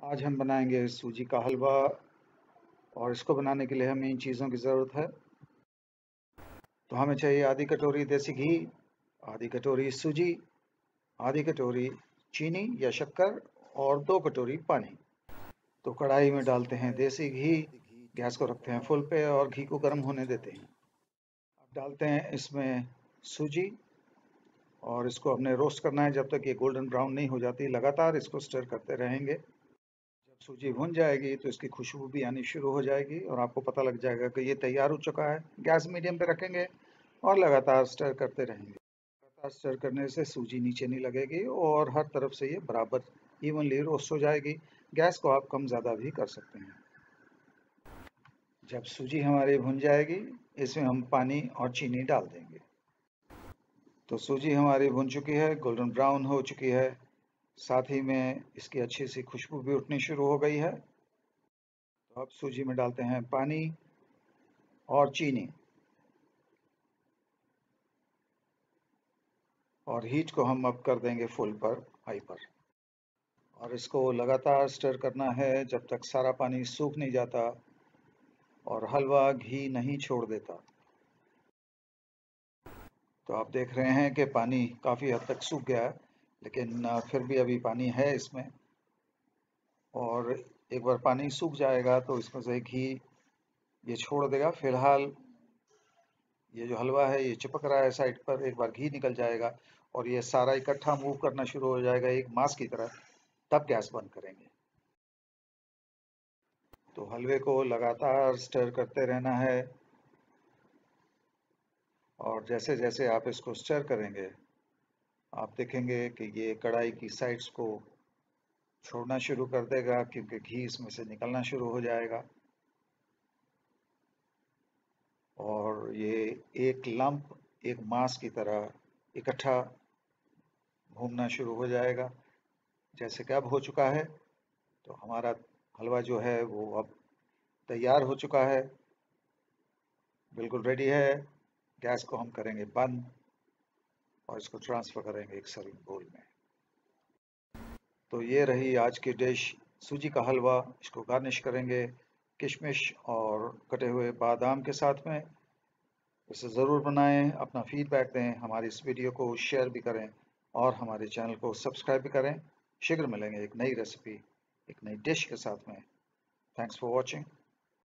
आज हम बनाएँगे सूजी का हलवा और इसको बनाने के लिए हमें इन चीज़ों की ज़रूरत है। तो हमें चाहिए आधी कटोरी देसी घी, आधी कटोरी सूजी, आधी कटोरी चीनी या शक्कर और दो कटोरी पानी। तो कढ़ाई में डालते हैं देसी घी, गैस को रखते हैं फुल पे और घी को गर्म होने देते हैं। अब डालते हैं इसमें सूजी और इसको हमने रोस्ट करना है जब तक ये गोल्डन ब्राउन नहीं हो जाती, लगातार इसको स्टर करते रहेंगे। सूजी भुन जाएगी तो इसकी खुशबू भी आनी शुरू हो जाएगी और आपको पता लग जाएगा कि ये तैयार हो चुका है। गैस मीडियम पे रखेंगे और लगातार स्टर करते रहेंगे। लगातार स्टर करने से सूजी नीचे नहीं लगेगी और हर तरफ़ से ये बराबर इवनली रोस्ट हो जाएगी। गैस को आप कम ज़्यादा भी कर सकते हैं। जब सूजी हमारी भुन जाएगी, इसमें हम पानी और चीनी डाल देंगे। तो सूजी हमारी भुन चुकी है, गोल्डन ब्राउन हो चुकी है। साथ ही में इसकी अच्छी सी खुशबू भी उठनी शुरू हो गई है। तो अब सूजी में डालते हैं पानी और चीनी। और हीट को हम अब कर देंगे फुल पर, हाई पर। और इसको लगातार स्टर करना है जब तक सारा पानी सूख नहीं जाता और हलवा घी नहीं छोड़ देता। तो आप देख रहे हैं कि पानी काफ़ी हद तक सूख गया है। लेकिन फिर भी अभी पानी है इसमें। और एक बार पानी सूख जाएगा तो इसमें से घी ये छोड़ देगा। फ़िलहाल ये जो हलवा है, ये चिपक रहा है साइड पर, एक बार घी निकल जाएगा और ये सारा इकट्ठा मूव करना शुरू हो जाएगा एक मास की तरह। तब गैस बंद करेंगे। तो हलवे को लगातार स्टर करते रहना है। और जैसे जैसे आप इसको स्टर करेंगे आप देखेंगे कि ये कढ़ाई की साइड्स को छोड़ना शुरू कर देगा, क्योंकि घी इसमें से निकलना शुरू हो जाएगा। और ये एक लंप एक मास की तरह इकट्ठा घूमना शुरू हो जाएगा। जैसे कि अब हो चुका है तो हमारा हलवा जो है वो अब तैयार हो चुका है। बिल्कुल रेडी है। गैस को हम करेंगे बंद। और इसको ट्रांसफ़र करेंगे एक सर्विंग बोल में। तो ये रही आज की डिश सूजी का हलवा, इसको गार्निश करेंगे किशमिश और कटे हुए बादाम के साथ में। इसे ज़रूर बनाएँ, अपना फीडबैक दें, हमारी इस वीडियो को शेयर भी करें और हमारे चैनल को सब्सक्राइब भी करें। शीघ्र मिलेंगे एक नई रेसिपी एक नई डिश के साथ में। Thanks for watching